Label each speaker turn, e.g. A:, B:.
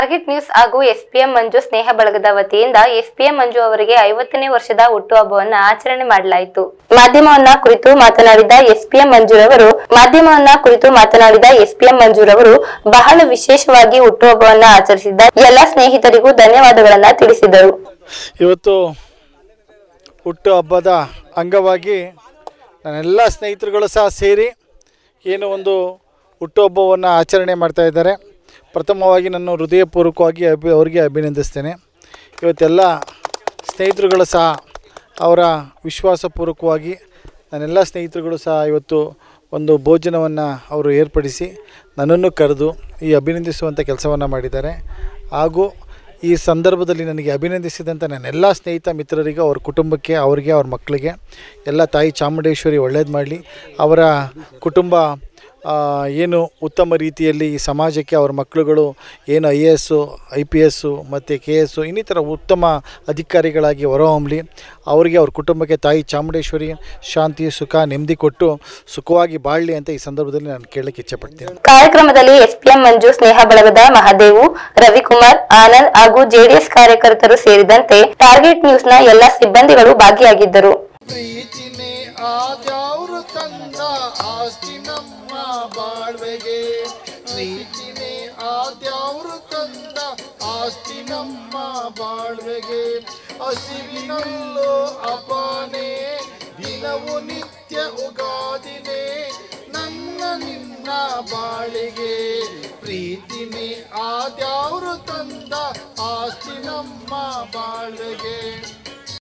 A: Target news ಹಾಗೂ SPM Manju ಸ್ನೇಹ ಬಳಗದ ವತಿಯಿಂದ ಎಸ್ಪಿಎಂ ಮಂಜು ಅವರಿಗೆ ಐವತ್ತನೇ ವರ್ಷದ ಹುಟ್ಟುಹಬ್ಬವನ್ನು ಆಚರಣೆ ಮಾಡಲಾಯಿತು. ಮಾಧ್ಯಮವನ್ನ ಕುರಿತು ಮಾತನಾಡಿದ ಎಸ್ಪಿಎಂ ಮಂಜುರವರು, ಮಾಧ್ಯಮವನ್ನ ಕುರಿತು ಮಾತನಾಡಿದ ಎಸ್ಪಿಎಂ ಮಂಜುರವರು ಬಹಳ ವಿಶೇಷವಾಗಿ ಹುಟ್ಟುಹಬ್ಬವನ್ನು ಆಚರಿಸಿದ್ದ ಎಲ್ಲ ಸ್ನೇಹಿತರಿಗೂ ಧನ್ಯವಾದಗಳನ್ನ ತಿಳಿಸಿದರು.
B: ಇವತ್ತು ಹುಟ್ಟುಹಬ್ಬದ ಅಂಗವಾಗಿ ನನ್ನೆಲ್ಲ ಸ್ನೇಹಿತರುಗಳು ಸಹ ಸೇರಿ ಏನು ಒಂದು ಹುಟ್ಟುಹಬ್ಬವನ್ನು ಆಚರಣೆ ಮಾಡ್ತಾ ಇದ್ದಾರೆ. ಪ್ರಥಮವಾಗಿ ನಾನು ಹೃದಯಪೂರ್ವಕವಾಗಿ ಅಭಿ ಅವರಿಗೆ ಅಭಿನಂದಿಸ್ತೇನೆ. ಇವತ್ತೆಲ್ಲ ಸ್ನೇಹಿತರುಗಳು ಸಹ ಅವರ ವಿಶ್ವಾಸಪೂರ್ವಕವಾಗಿ ನನ್ನೆಲ್ಲ ಸ್ನೇಹಿತರುಗಳು ಸಹ ಇವತ್ತು ಒಂದು ಭೋಜನವನ್ನು ಅವರು ಏರ್ಪಡಿಸಿ ನನ್ನನ್ನು ಕರೆದು ಈ ಅಭಿನಂದಿಸುವಂಥ ಕೆಲಸವನ್ನು ಮಾಡಿದ್ದಾರೆ. ಹಾಗೂ ಈ ಸಂದರ್ಭದಲ್ಲಿ ನನಗೆ ಅಭಿನಂದಿಸಿದಂಥ ನನ್ನೆಲ್ಲ ಸ್ನೇಹಿತ ಮಿತ್ರರಿಗೆ, ಅವ್ರ ಕುಟುಂಬಕ್ಕೆ, ಅವರಿಗೆ, ಅವ್ರ ಮಕ್ಕಳಿಗೆ, ಎಲ್ಲ ತಾಯಿ ಚಾಮುಂಡೇಶ್ವರಿ ಒಳ್ಳೇದು ಮಾಡಲಿ. ಅವರ ಕುಟುಂಬ ಏನು ಉತ್ತಮ ರೀತಿಯಲ್ಲಿ ಈ ಸಮಾಜಕ್ಕೆ ಅವ್ರ ಮಕ್ಕಳುಗಳು ಏನು I A S, I P S ಮತ್ತು ಕೆ ಎಸ್ಸು, ಇನ್ನಿತರ ಉತ್ತಮ ಅಧಿಕಾರಿಗಳಾಗಿ ಹೊರಹೊಮ್ಮಲಿ ಅವರಿಗೆ ಅವ್ರ ಕುಟುಂಬಕ್ಕೆ ತಾಯಿ ಚಾಮುಂಡೇಶ್ವರಿ ಶಾಂತಿ, ಸುಖ, ನೆಮ್ಮದಿ ಕೊಟ್ಟು ಸುಖವಾಗಿ ಬಾಳಲಿ ಅಂತ ಈ ಸಂದರ್ಭದಲ್ಲಿ ನಾನು ಕೇಳಕ್ಕೆ ಇಚ್ಛೆಪಡ್ತೀನಿ.
A: ಕಾರ್ಯಕ್ರಮದಲ್ಲಿ ಎಸ್ಪಿಎಂ ಮಂಜು, ಸ್ನೇಹ ಬಳಗದ ಮಹಾದೇವು, ರವಿಕುಮಾರ್, ಆನಂದ್ ಹಾಗೂ ಜೆಡಿಎಸ್ ಕಾರ್ಯಕರ್ತರು ಸೇರಿದಂತೆ ಟಾರ್ಗೆಟ್ ನ್ಯೂಸ್ನ ಎಲ್ಲ ಸಿಬ್ಬಂದಿಗಳು ಭಾಗಿಯಾಗಿದ್ದರು.
B: ಪ್ರೀತಿನೇ ಆದ್ಯಾವ್ರು ತಂದ ಆಸ್ತಿ ನಮ್ಮ ಬಾಳ್ವೆಗೆ. ಪ್ರೀತಿನೇ ಆದ್ಯಾವ್ರು ತಂದ ಆಸ್ತಿ ನಮ್ಮ ಬಾಳ್ವೆಗೆ. ಹಸಿವಿನಲ್ಲೋ ಅಪಾನೆ, ದಿನವು ನಿತ್ಯ ಉಗಾದಿನೆ ನನ್ನ ನಿನ್ನ ಬಾಳಿಗೆ. ಪ್ರೀತಿನೇ ಆದ್ಯಾವ್ರು ತಂದ ಆಸ್ತಿ ನಮ್ಮ ಬಾಳ್ವೆಗೆ.